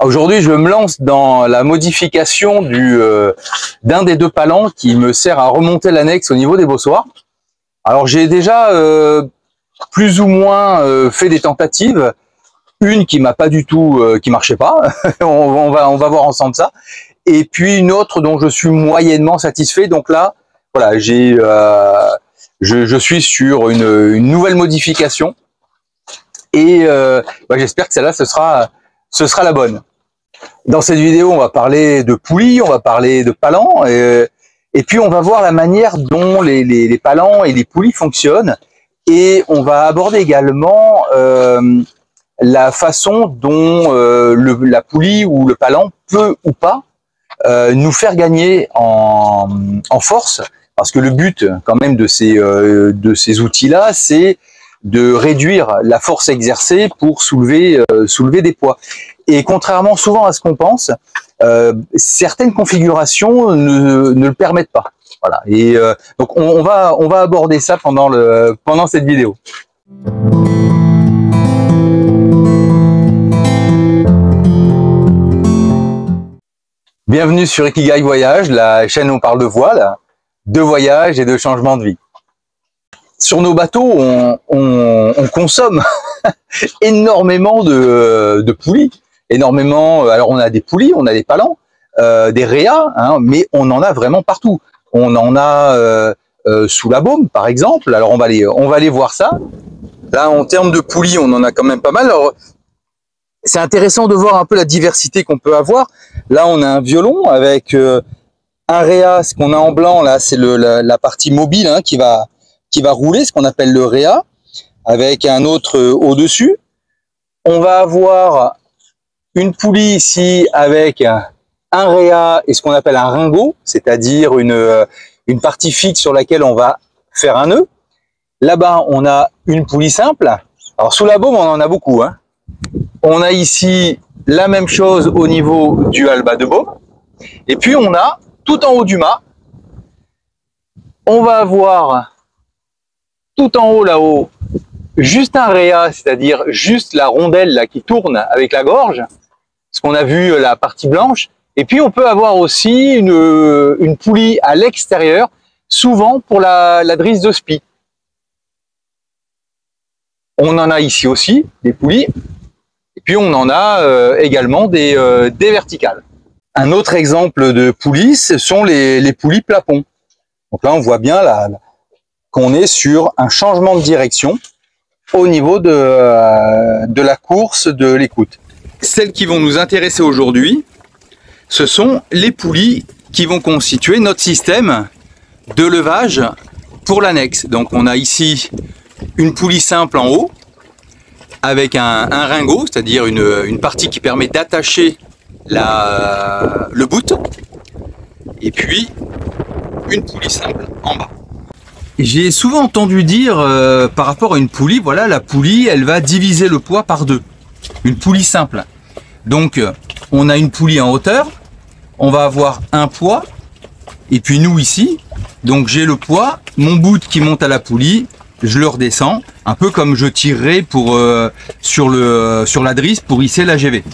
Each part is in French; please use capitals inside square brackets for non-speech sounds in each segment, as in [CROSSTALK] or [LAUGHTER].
Aujourd'hui, je me lance dans la modification du euh, d'un des deux palans qui me sert à remonter l'annexe au niveau des bossoirs. Alors j'ai déjà euh, plus ou moins euh, fait des tentatives, une qui m'a pas du tout, qui marchait pas. [LAUGHS] on, va on va voir ensemble ça. Et puis une autre dont je suis moyennement satisfait. Donc là, voilà, j'ai je, je, suis sur une, une nouvelle modification et bah, j'espère que celle-là ce sera ce sera la bonne. Dans cette vidéo, on va parler de poulies, on va parler de palans, et, puis on va voir la manière dont les, palans et les poulies fonctionnent, et on va aborder également euh, la façon dont euh, la poulie ou le palan peut ou pas euh, nous faire gagner en, force, parce que le but quand même de ces, outils-là, c'est de réduire la force exercée pour soulever des poids. Et contrairement souvent à ce qu'on pense, euh, certaines configurations ne, le permettent pas. Voilà. Et euh, donc on, va on va aborder ça pendant le pendant cette vidéo. Bienvenue sur Ikigai Voyage, la chaîne où on parle de voile, de voyage et de changement de vie. Sur nos bateaux, on consomme [LAUGHS] énormément de, de poulies énormément. Euh, alors on a des poulies, on a des palans, euh, des réas, hein, mais on en a vraiment partout. On en a euh, euh, sous la baume, par exemple. Alors on va aller, on va aller voir ça. Là, en termes de poulies, on en a quand même pas mal. Alors c'est intéressant de voir un peu la diversité qu'on peut avoir. Là, on a un violon avec euh, un réa. Ce qu'on a en blanc là, c'est la, la, partie mobile hein, qui va qui va rouler, ce qu'on appelle le réa, avec un autre au-dessus. On va avoir une poulie ici avec un réa et ce qu'on appelle un ringot, c'est-à-dire une, euh, une partie fixe sur laquelle on va faire un nœud. Là-bas, on a une poulie simple. Alors sous la baume, on en a beaucoup. Hein. On a ici la même chose au niveau du alba de baume. Et puis on a tout en haut du mât, on va avoir tout en haut là-haut juste un réa, c'est-à-dire juste la rondelle là qui tourne avec la gorge ce qu'on a vu euh, la partie blanche. Et puis on peut avoir aussi une, euh, une poulie à l'extérieur, souvent pour la, la drisse de spi. On en a ici aussi des poulies, et puis on en a euh, également des, des verticales. Un autre exemple de poulies, ce sont les, les poulies plapons. Donc là, on voit bien qu'on est sur un changement de direction au niveau de, de la course de l'écoute. Celles qui vont nous intéresser aujourd'hui, ce sont les poulies qui vont constituer notre système de levage pour l'annexe. Donc on a ici une poulie simple en haut avec un, ringot, c'est-à-dire une, une, partie qui permet d'attacher le bout, et puis une poulie simple en bas. J'ai souvent entendu dire euh, par rapport à une poulie, voilà, la poulie, elle va diviser le poids par deux une poulie simple. Donc on a une poulie en hauteur, on va avoir un poids, et puis nous ici, donc j'ai le poids, mon bout qui monte à la poulie, je le redescends, un peu comme je tirerais euh, sur, la drisse pour hisser la GV.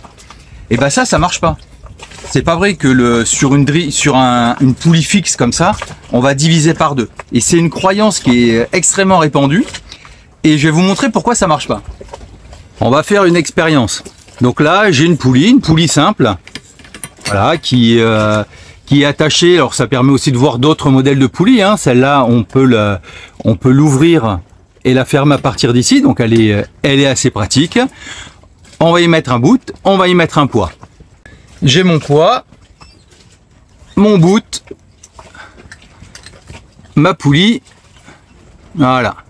Et ben ça, ça marche pas. C'est pas vrai que sur, une, sur un, une poulie fixe comme ça, on va diviser par deux. Et c'est une croyance qui est extrêmement répandue. Et je vais vous montrer pourquoi ça marche pas. On va faire une expérience. Donc là, j'ai une poulie, une poulie simple, voilà, qui euh, qui est attachée. Alors ça permet aussi de voir d'autres modèles de poulies. Hein. Celle-là, on peut l'ouvrir et la fermer à partir d'ici. Donc elle est, elle est assez pratique. On va y mettre un bout, on va y mettre un poids. J'ai mon poids, mon bout, ma poulie. Voilà.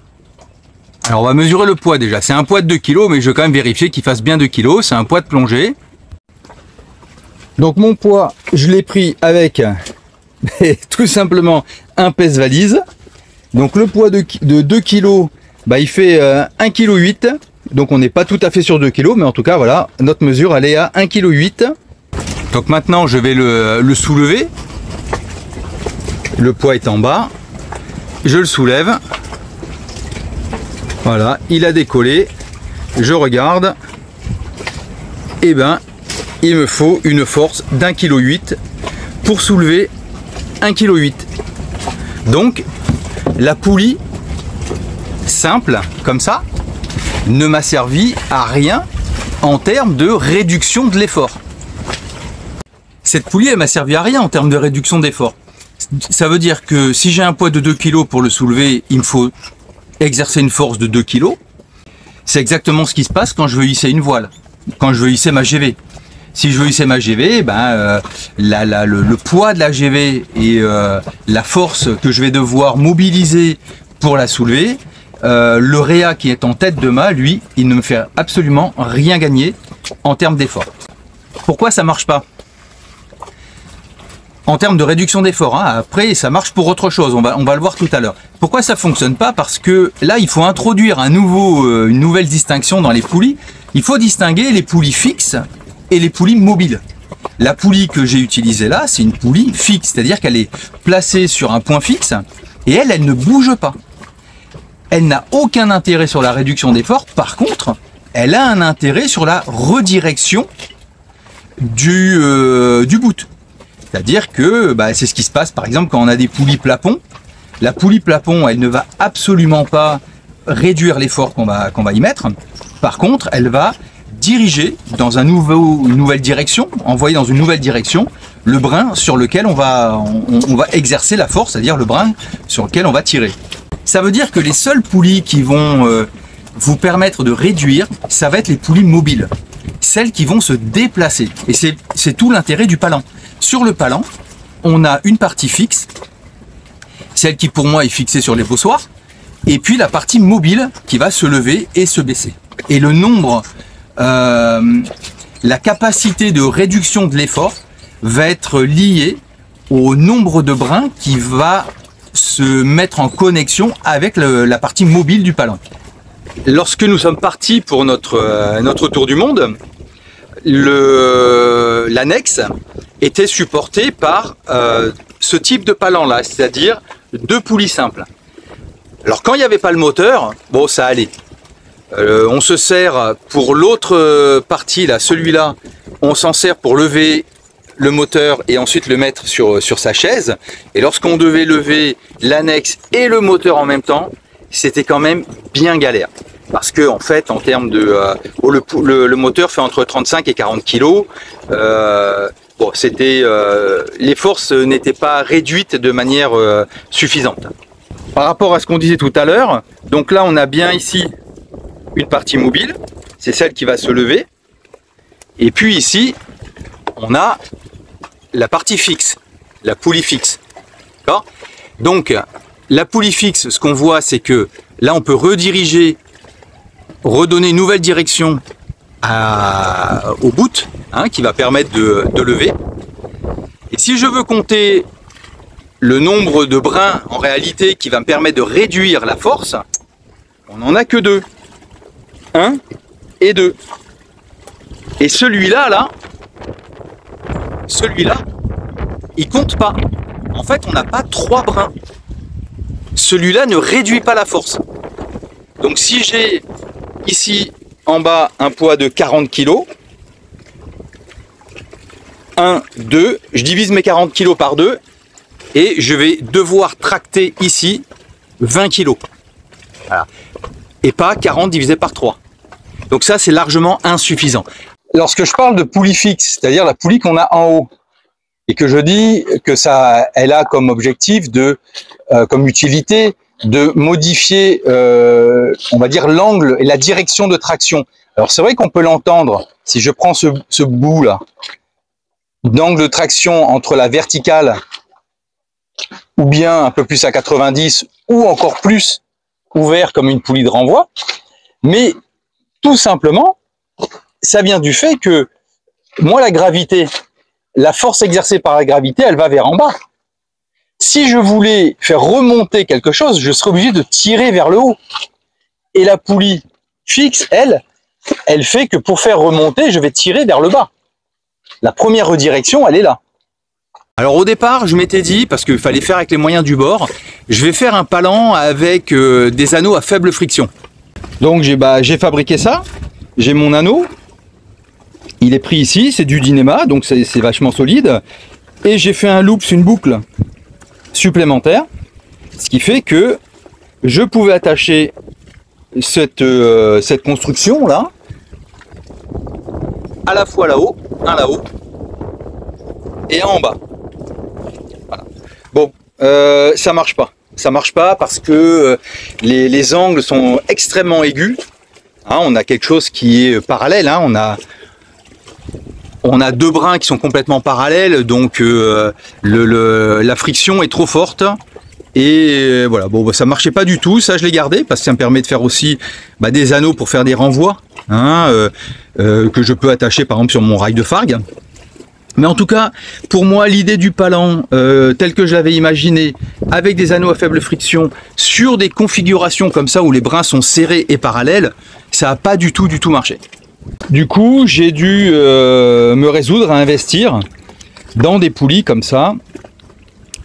Alors on va mesurer le poids déjà. C'est un poids de 2 kg, mais je vais quand même vérifier qu'il fasse bien 2 kg. C'est un poids de plongée. Donc mon poids, je l'ai pris avec [LAUGHS] tout simplement un pèse-valise. Donc le poids de, 2 kg, bah, il fait 1,8 kg. Donc on n'est pas tout à fait sur 2 kg, mais en tout cas voilà, notre mesure elle est à 1,8 kg. Donc maintenant je vais le, le soulever. Le poids est en bas. Je le soulève. Voilà, il a décollé. Je regarde. Eh ben, il me faut une force d'un kilo 8 pour soulever 1 kg 8. Donc la poulie simple comme ça ne m'a servi à rien en termes de réduction de l'effort. Cette poulie elle m'a servi à rien en termes de réduction d'effort. Ça veut dire que si j'ai un poids de 2 kg pour le soulever, il me faut exercer une force de 2 kg. C'est exactement ce qui se passe quand je veux hisser une voile, quand je veux hisser ma GV. Si je veux hisser ma GV, ben, euh, le, poids de la GV et euh, la force que je vais devoir mobiliser pour la soulever, euh, le Réa qui est en tête de mât, lui, il ne me fait absolument rien gagner en termes d'effort. Pourquoi ça marche pas? En termes de réduction d'effort. Hein. Après, ça marche pour autre chose. On va, on va le voir tout à l'heure. Pourquoi ça fonctionne pas? Parce que là, il faut introduire nouveau, une nouvelle distinction dans les poulies. Il faut distinguer les poulies fixes et les poulies mobiles. La poulie que j'ai utilisée là, c'est une poulie fixe, c'est-à-dire qu'elle est placée sur un point fixe et elle, elle ne bouge pas. Elle n'a aucun intérêt sur la réduction d'effort. Par contre, elle a un intérêt sur la redirection du, euh, du boot. C'est-à-dire que bah, c'est ce qui se passe par exemple quand on a des poulies plafond. La poulie plafond, elle ne va absolument pas réduire l'effort qu'on va, qu'on va y mettre. Par contre, elle va diriger dans un nouveau, une nouvelle direction, envoyer dans une nouvelle direction le brin sur lequel on va, on, va exercer la force, c'est-à-dire le brin sur lequel on va tirer. Ça veut dire que les seules poulies qui vont euh, vous permettre de réduire, ça va être les poulies mobiles, celles qui vont se déplacer. Et c'est tout l'intérêt du palan. Sur le palan, on a une partie fixe, celle qui pour moi est fixée sur les bossoirs, et puis la partie mobile qui va se lever et se baisser. Et le nombre euh, la capacité de réduction de l'effort va être liée au nombre de brins qui va se mettre en connexion avec la partie mobile du palan. Lorsque nous sommes partis pour notre, euh, notre tour du monde, l'annexe était supporté par euh, ce type de palan là, c'est-à-dire deux poulies simples. Alors quand il n'y avait pas le moteur, bon ça allait. Euh, on se sert pour l'autre euh, partie, là, celui-là, on s'en sert pour lever le moteur et ensuite le mettre sur, sur sa chaise. Et lorsqu'on devait lever l'annexe et le moteur en même temps, c'était quand même bien galère. Parce que en fait, en termes de, oh, le, moteur fait entre 35 et 40 kg. Bon, c'était les forces n'étaient pas réduites de manière suffisante. Par rapport à ce qu'on disait tout à l'heure, donc là on a bien ici une partie mobile, c'est celle qui va se lever. Et puis ici, on a la partie fixe, la poulie fixe. Donc, la poulie fixe, ce qu'on voit, c'est que là, on peut rediriger, redonner une nouvelle direction au bout, hein, qui va permettre de, de lever. Et si je veux compter le nombre de brins en réalité qui va me permettre de réduire la force, on n'en a que deux. 1 et 2. Et celui-là, là, celui-là, il compte pas. En fait, on n'a pas trois brins. Celui-là ne réduit pas la force. Donc si j'ai ici en bas un poids de 40 kg, 1, 2, je divise mes 40 kg par 2 et je vais devoir tracter ici 20 kg. Voilà. Et pas 40 divisé par 3. Donc ça, c'est largement insuffisant. Lorsque je parle de poulie fixe, c'est-à-dire la poulie qu'on a en haut, et que je dis que ça, elle a comme objectif de, euh, comme utilité, de modifier, euh, on va dire l'angle et la direction de traction. Alors c'est vrai qu'on peut l'entendre. Si je prends ce, ce bout là, d'angle de traction entre la verticale ou bien un peu plus à 90 ou encore plus ouvert comme une poulie de renvoi, mais tout simplement, ça vient du fait que moi, la gravité, la force exercée par la gravité, elle va vers en bas. Si je voulais faire remonter quelque chose, je serais obligé de tirer vers le haut. Et la poulie fixe, elle, elle fait que pour faire remonter, je vais tirer vers le bas. La première redirection, elle est là. Alors au départ, je m'étais dit, parce qu'il fallait faire avec les moyens du bord, je vais faire un palan avec euh, des anneaux à faible friction. Donc j'ai bah, fabriqué ça, j'ai mon anneau, Il est pris ici, c'est du Dynema, donc c'est vachement solide. Et j'ai fait un loops, une boucle supplémentaire, ce qui fait que je pouvais attacher cette, euh, cette construction là à la fois là-haut, un là-haut et un en bas. Bon, euh, ça marche pas. Ça marche pas parce que euh, les, angles sont extrêmement aigus. Hein, on a quelque chose qui est parallèle. Hein. on a on a deux brins qui sont complètement parallèles, donc euh, la friction est trop forte. Et voilà, bon, bah, ça marchait pas du tout. Ça, je l'ai gardé parce que ça me permet de faire aussi bah, des anneaux pour faire des renvois hein, que je peux attacher par exemple sur mon rail de Fargue. Mais en tout cas, pour moi, l'idée du palan, euh, tel que je l'avais imaginé, avec des anneaux à faible friction, sur des configurations comme ça où les brins sont serrés et parallèles, ça n'a pas du tout, du tout marché. Du coup, j'ai dû euh, me résoudre à investir dans des poulies comme ça,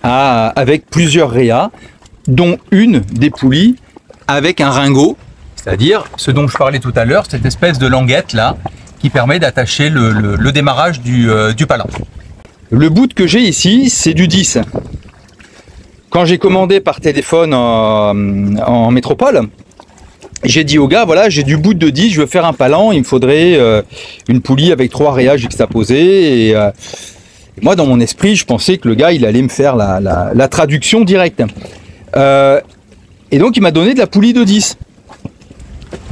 avec plusieurs réas, dont une des poulies avec un ringot, c'est-à-dire ce dont je parlais tout à l'heure, cette espèce de languette là, qui permet d'attacher le, démarrage du, euh, du palan. Le bout que j'ai ici, c'est du 10. Quand j'ai commandé par téléphone en, métropole, j'ai dit au gars, voilà, j'ai du bout de 10, je veux faire un palan, il me faudrait euh, une poulie avec trois réages juxtaposés. Et, euh, et, moi, dans mon esprit, je pensais que le gars, il allait me faire la, traduction directe. et donc, il m'a donné de la poulie de 10.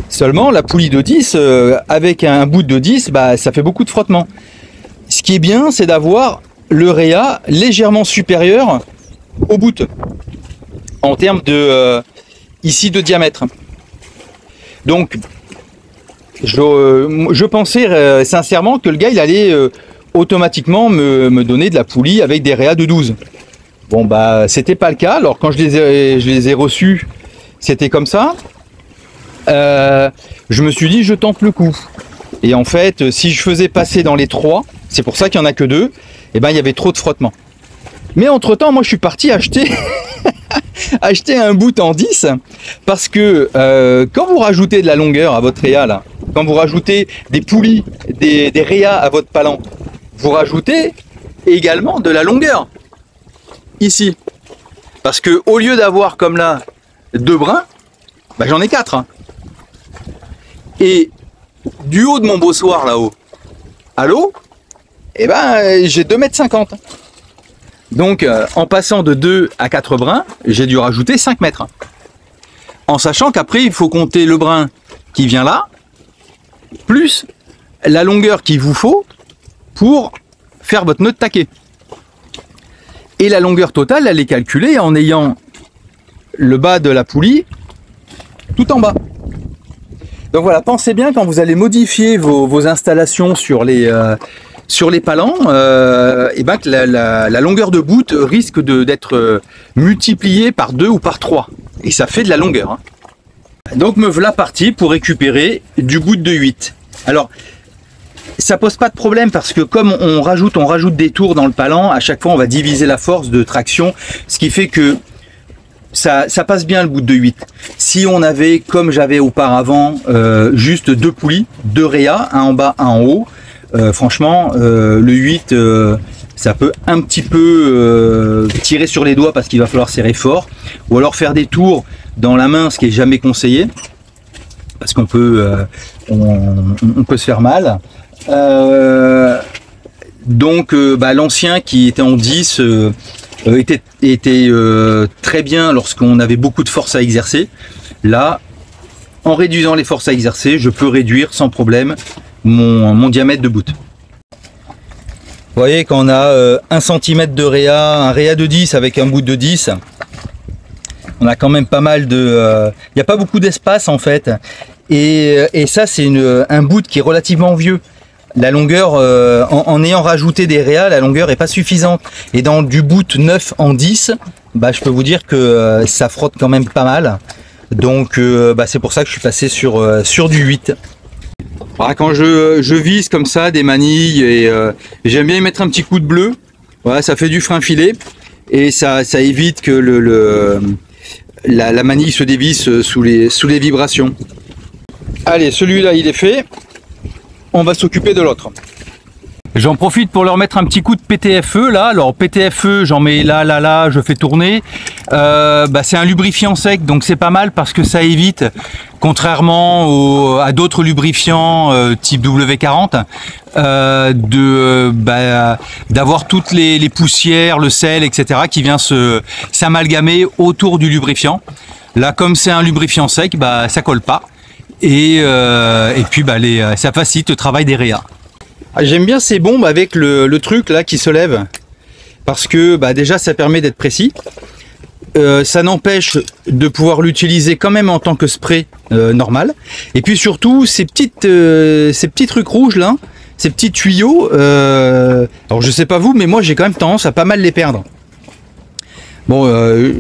Seulement, la poulie de 10, euh, avec un bout de 10, bah, ça fait beaucoup de frottement. Ce qui est bien, c'est d'avoir le réa légèrement supérieur au bout, en termes de, euh, ici, de diamètre. Donc, je, euh, pensais sincèrement que le gars, il allait automatiquement me, donner de la poulie avec des réas de 12. Bon, bah, c'était pas le cas. Alors, quand je les ai, reçus, c'était comme ça. Euh, je me suis dit je tente le coup. Et en fait, si je faisais passer dans les trois, c'est pour ça qu'il n'y en a que deux, et eh ben il y avait trop de frottement. Mais entre temps, moi je suis parti acheter [LAUGHS] acheter un bout en 10 parce que euh, quand vous rajoutez de la longueur à votre réa là, quand vous rajoutez des poulies, des, réas à votre palan, vous rajoutez également de la longueur ici. Parce que au lieu d'avoir comme là deux brins, bah, j'en ai quatre. Hein. Et du haut de mon bossoir là-haut à l'eau, eh ben, j'ai 2,50 m. Donc, euh, en passant de 2 à 4 brins, j'ai dû rajouter 5 mètres. En sachant qu'après, il faut compter le brin qui vient là, plus la longueur qu'il vous faut pour faire votre nœud de taquet. Et la longueur totale, elle est calculée en ayant le bas de la poulie tout en bas. Donc voilà, pensez bien quand vous allez modifier vos, installations sur les, euh, sur les palans, et euh, eh ben la, longueur de bout risque d'être euh, multipliée par 2 ou par 3. Et ça fait de la longueur. Hein. Donc me voilà parti pour récupérer du bout de 8. Alors, ça pose pas de problème parce que comme on rajoute, on rajoute des tours dans le palan, à chaque fois on va diviser la force de traction, ce qui fait que ça, passe bien le bout de 8. Si on avait, comme j'avais auparavant, euh, juste deux poulies, deux réas, un en bas, un en haut, euh, franchement, euh, le 8, ça peut un petit peu tirer sur les doigts parce qu'il va falloir serrer fort, ou alors faire des tours dans la main, ce qui est jamais conseillé, parce qu'on peut, se faire mal. donc, bah, l'ancien qui était en 10 euh, était, euh, très bien lorsqu'on avait beaucoup de force à exercer. Là, en réduisant les forces à exercer, je peux réduire sans problème mon, diamètre de bout. Vous voyez, quand on a 1 euh, cm de réa, un réa de 10 avec un bout de 10, on a quand même pas mal de... Il n'y a pas beaucoup d'espace en fait. Et, et ça, c'est un bout qui est relativement vieux la longueur, euh, en, ayant rajouté des réals, la longueur est pas suffisante. Et dans du boot 9 en 10, bah, je peux vous dire que euh, ça frotte quand même pas mal. Donc euh, bah, c'est pour ça que je suis passé sur du 8. Quand je, vise comme ça des manilles et j'aime bien y mettre un petit coup de bleu, ça fait du frein filet et ça, évite que la, manille se dévisse les, sous les vibrations. Allez, celui-là il est fait on va s'occuper de l'autre. J'en profite pour leur mettre un petit coup de PTFE là. Alors PTFE, j'en mets là, là, là, je fais tourner. Euh, bah, c'est un lubrifiant sec, donc c'est pas mal parce que ça évite, contrairement à d'autres lubrifiants euh, type W40, euh, de bah, d'avoir toutes les, les, poussières, le sel, etc. qui vient se s'amalgamer autour du lubrifiant. Là, comme c'est un lubrifiant sec, bah ça colle pas. Et, et puis bah, les, ça facilite le travail des réas. Ah, j'aime bien ces bombes avec le, truc là qui se lève parce que bah, déjà ça permet d'être précis. Euh, ça n'empêche de pouvoir l'utiliser quand même en tant que spray euh, normal. Et puis surtout ces petites euh, ces petits trucs rouges là, ces petits tuyaux. alors je sais pas vous, mais moi j'ai quand même tendance à pas mal les perdre. Bon,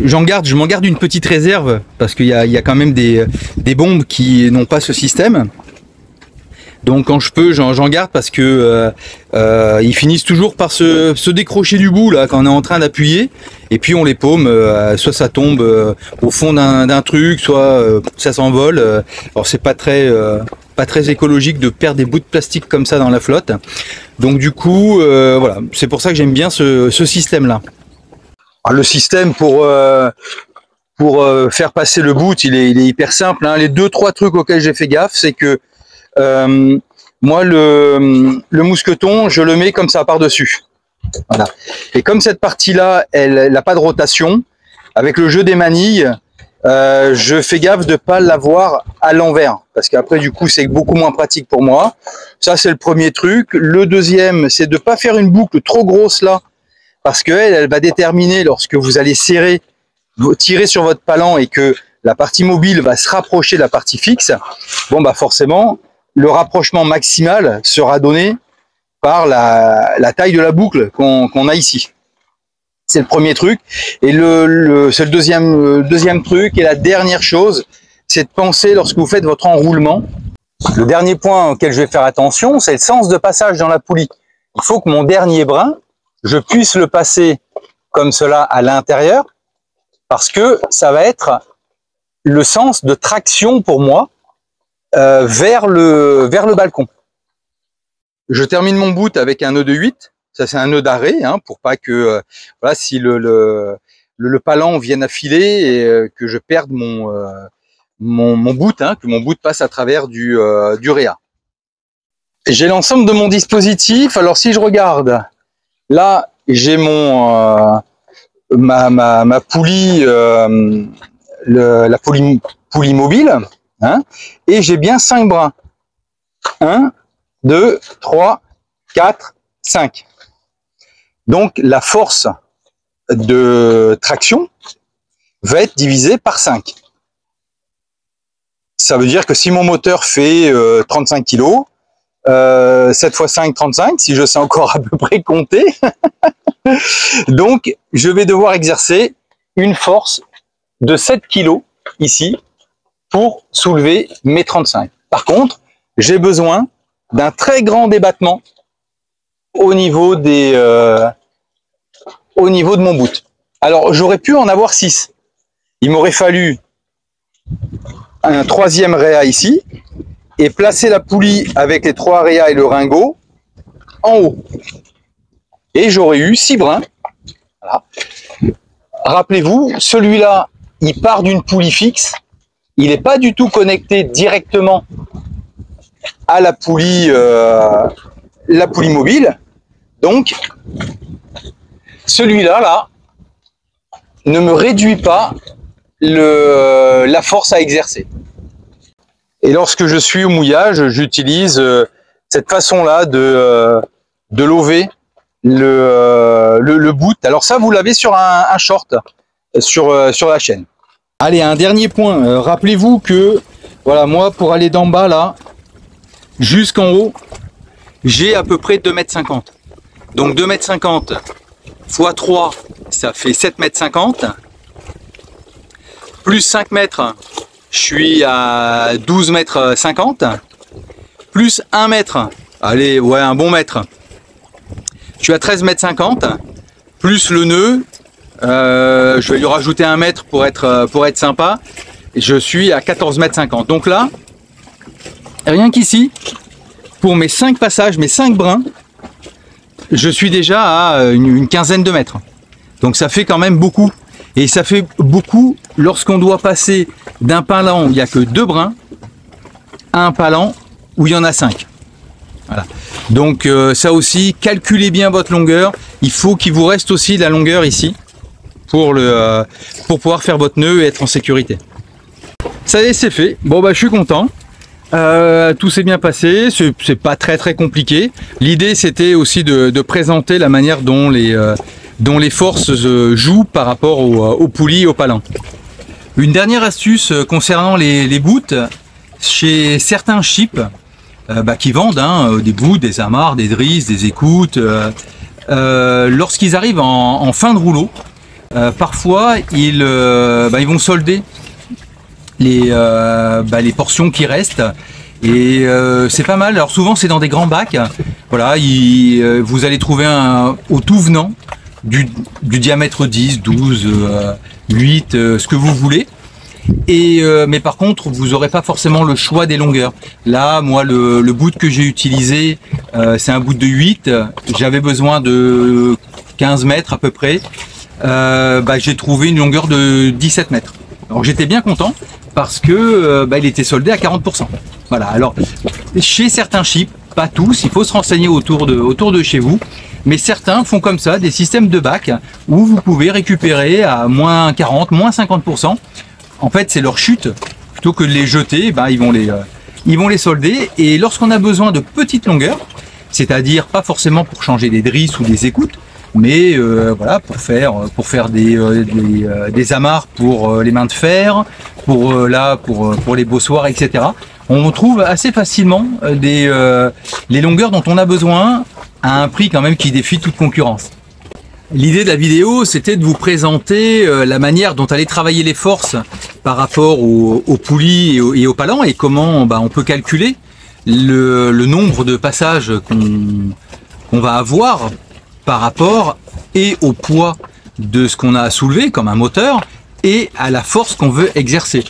j'en garde, je m'en garde une petite réserve parce qu'il y a, quand même des bombes qui n'ont pas ce système. Donc quand je peux, j'en garde parce que euh, euh, ils finissent toujours par se, décrocher du bout là quand on est en train d'appuyer. Et puis on les paume, euh, soit ça tombe au fond d'un truc, soit ça s'envole. alors c'est pas très pas très écologique de perdre des bouts de plastique comme ça dans la flotte. Donc du coup, voilà, c'est pour ça que j'aime bien ce, système là. Ah, le système pour pour faire passer le boot, il est, hyper simple. Hein. Les deux trois trucs auxquels j'ai fait gaffe, c'est que euh, moi, le, mousqueton, je le mets comme ça par-dessus. Voilà. Et comme cette partie-là, elle n'a pas de rotation, avec le jeu des manilles, euh, je fais gaffe de pas l'avoir à l'envers, parce qu'après du coup c'est beaucoup moins pratique pour moi. Ça c'est le premier truc. Le deuxième, c'est de pas faire une boucle trop grosse là, parce qu'elle, elle va déterminer lorsque vous allez serrer, tirer sur votre palan et que la partie mobile va se rapprocher de la partie fixe. Bon bah forcément, le rapprochement maximal sera donné par la, taille de la boucle qu'on a ici. C'est le premier truc. Et le, c'est le deuxième, deuxième truc. Et la dernière chose, c'est de penser lorsque vous faites votre enroulement. Le dernier point auquel je vais faire attention, c'est le sens de passage dans la poulie. Il faut que mon dernier brin, je puisse le passer comme cela à l'intérieur, parce que ça va être le sens de traction pour moi euh, vers, le, vers le balcon. Je termine mon boot avec un nœud de 8. Ça, c'est un nœud d'arrêt, hein, pour pas que, euh, voilà, si le, le, le, palan vienne à filer et euh, que je perde mon, mon, mon boot, hein, que mon boot passe à travers du, du réa. J'ai l'ensemble de mon dispositif. Alors, si je regarde, là, j'ai mon ma, ma, ma poulie, le, la poulie, poulie mobile. Hein, et j'ai bien 5 brins. 1, 2, 3, 4, 5. Donc la force de traction va être divisée par 5. Ça veut dire que si mon moteur fait 35 kg, euh, 7 x 5, 35, si je sais encore à peu près compter, [LAUGHS] donc je vais devoir exercer une force de 7 kg ici pour soulever mes 35. Par contre, j'ai besoin d'un très grand débattement au niveau des euh, au niveau de mon boot. Alors j'aurais pu en avoir 6. Il m'aurait fallu un troisième réa ici et placer la poulie avec les trois réas et le ringot en haut. Et j'aurais eu 6 brins. Rappelez-vous, celui-là, il part d'une poulie fixe il n'est pas du tout connecté directement à la poulie, euh, la poulie mobile. Donc, celui-là, là, ne me réduit pas la force à exercer. Et lorsque je suis au mouillage, j'utilise euh, cette façon-là de, euh, de lever le, le, boot. Alors ça, vous l'avez sur un, short sur la chaîne. Allez, un dernier point. Euh, rappelez-vous que, voilà, moi, pour aller d'en bas, là, jusqu'en haut, j'ai à peu près 2,50 m. Donc 2,50 m x 3, ça fait 7,50 m. Plus 5 mètres, je suis à 12 mètres 50. Plus 1 mètre, allez, ouais, un bon mètre. Je suis à 13 mètres 50. Plus le nœud, euh, je vais lui rajouter un mètre pour être, euh, pour être sympa. Je suis à 14 mètres 50. Donc là, rien qu'ici, pour mes 5 passages, mes 5 brins, je suis déjà à une, une quinzaine de mètres. Donc ça fait quand même beaucoup. Et ça fait beaucoup lorsqu'on doit passer d'un palan où il n'y a que deux brins à un palan où il y en a cinq. Voilà. Donc euh, ça aussi, calculez bien votre longueur. Il faut qu'il vous reste aussi la longueur ici euh, pour pouvoir faire votre nœud et être en sécurité. Ça y est, c'est fait. Bon bah je suis content. Euh, tout s'est bien passé, c'est pas très très compliqué. L'idée c'était aussi de, présenter la manière dont les, euh, forces jouent par rapport aux, aux poulies et aux palans. Une dernière astuce concernant les, les boots, chez certains chips bah, qui vendent hein, des boots, des amarres, des drisses, des écoutes, lorsqu'ils arrivent en, en, fin de rouleau, parfois ils, bah, ils vont solder les, euh, bah, les portions qui restent. Et euh, c'est pas mal. Alors souvent c'est dans des grands bacs. Voilà, il, euh, vous allez trouver un au tout venant du, diamètre 10, 12, 8, ce que vous voulez. Mais par contre, vous n'aurez pas forcément le choix des longueurs. Là, moi, le, le bout que j'ai utilisé, c'est un bout de 8. J'avais besoin de 15 mètres à peu près. Bah, j'ai trouvé une longueur de 17 mètres. Alors j'étais bien content parce que euh, bah, il était soldé à 40%. Voilà. Alors chez certains chips, pas tous, il faut se renseigner autour de, autour de chez vous. Mais certains font comme ça des systèmes de bac où vous pouvez récupérer à moins 40, moins 50%. En fait, c'est leur chute. Plutôt que de les jeter, bah, ils, vont les, euh, ils vont les solder. Et lorsqu'on a besoin de petites longueurs, c'est-à-dire pas forcément pour changer des drisses ou des écoutes, mais euh, voilà pour faire pour faire des, euh, des, euh, des, amarres pour euh, les mains de fer, pour là pour pour les bossoirs, etc. On trouve assez facilement des les longueurs dont on a besoin à un prix quand même qui défie toute concurrence. L'idée de la vidéo, c'était de vous présenter la manière dont allait travailler les forces par rapport aux, aux poulies et aux, et aux, palans et comment bah, on peut calculer le, le nombre de passages qu'on qu va avoir par rapport et au poids de ce qu'on a à soulever comme un moteur et à la force qu'on veut exercer.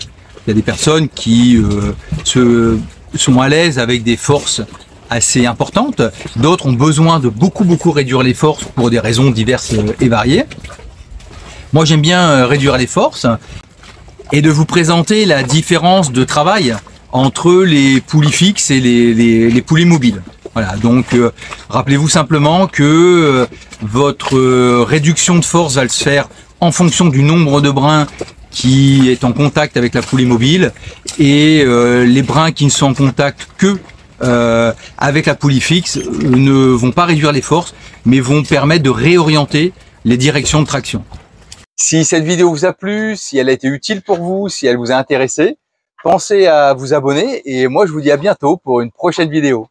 Il y a des personnes qui euh, se, sont à l'aise avec des forces assez importantes, d'autres ont besoin de beaucoup beaucoup réduire les forces pour des raisons diverses et variées. Moi j'aime bien euh, réduire les forces et de vous présenter la différence de travail entre les poulies fixes et les, les, les poulies mobiles. Voilà, donc euh, rappelez-vous simplement que euh, votre euh, réduction de force va se faire en fonction du nombre de brins qui est en contact avec la poulie mobile et les brins qui ne sont en contact que avec la poulie fixe ne vont pas réduire les forces mais vont permettre de réorienter les directions de traction. Si cette vidéo vous a plu, si elle a été utile pour vous, si elle vous a intéressé, pensez à vous abonner et moi je vous dis à bientôt pour une prochaine vidéo.